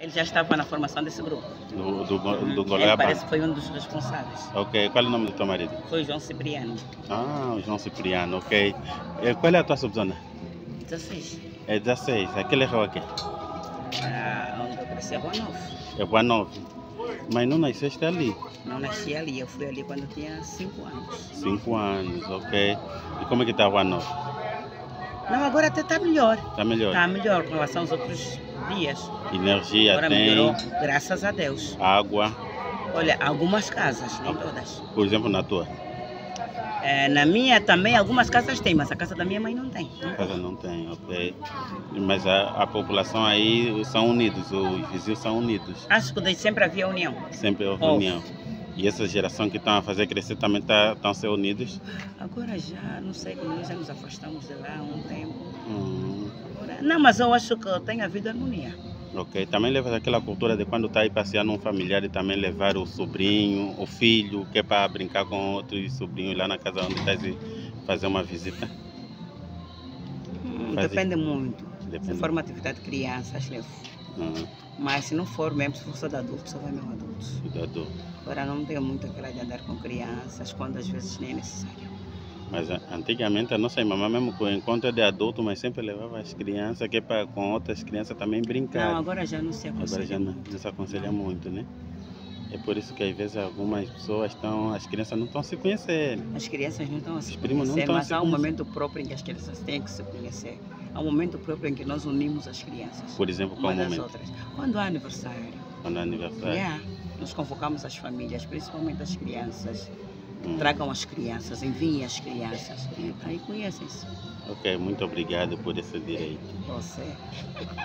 Ele já estava na formação desse grupo. Do, do, do Ele Goleaba? parece que foi um dos responsáveis. Ok, qual é o nome do teu marido? Foi João Cipriano. Ah, o João Cipriano, ok. Eh, Qual é a tua subzona? 16. É 16, aquele erro aqui. Ah, onde eu cresci é Rua Nova. É Boa. Mas não nasceste ali? Não nasci ali, eu fui ali quando eu tinha 5 anos. Cinco anos, ok. E como é que está Boa Nove? Não, agora até está melhor. Está melhor? Está melhor com relação aos outros dias. Energia Agora tem, melhorou, graças a Deus. água, Olha, algumas casas, nem todas. por exemplo, na tua É, na minha também algumas casas tem, mas a casa da minha mãe não tem. Não casa não tem, ok. Mas a, a população aí são unidos, os vizinhos são unidos. Acho que desde sempre havia união. Sempre houve Houve. união. E essa geração que estão a fazer crescer também tá, estão a ser unidos. Agora já, não sei, nós já nos afastamos de lá há um tempo. Hum, Agora- não, mas eu acho que tem havido harmonia. ok. Também leva aquela cultura de quando está aí passeando um familiar e também levar o sobrinho, o filho, que é para brincar com outros sobrinhos lá na casa onde estás e fazer uma visita. Hum, Faz- Depende muito. Depende. Se for uma atividade de crianças, levo. Hum, Mas se não for mesmo, se for só de adultos, só vai mesmo adultos. cuidador. Agora não tenho muito aquela de andar com crianças, quando às vezes nem é necessário. Mas antigamente a nossa mamãe mesmo com o encontro é de adulto, mas sempre levava as crianças que é para com outras crianças também brincar. Não, agora já não se aconselha. Agora já não, não se aconselha muito, né? É por isso que às vezes algumas pessoas estão, as crianças não estão se conhecendo. As crianças não estão se não a mas se há um momento próprio em que as crianças têm que se conhecer. Há um momento próprio em que nós unimos as crianças. Por exemplo, qual uma das momento? outras. Quando há aniversário, Quando é aniversário. yeah, nós convocamos as famílias, principalmente as crianças. Hum. Tragam as crianças, enviem as crianças. Hum. Aí conhecem-se. Ok, muito obrigado por esse direito. Você.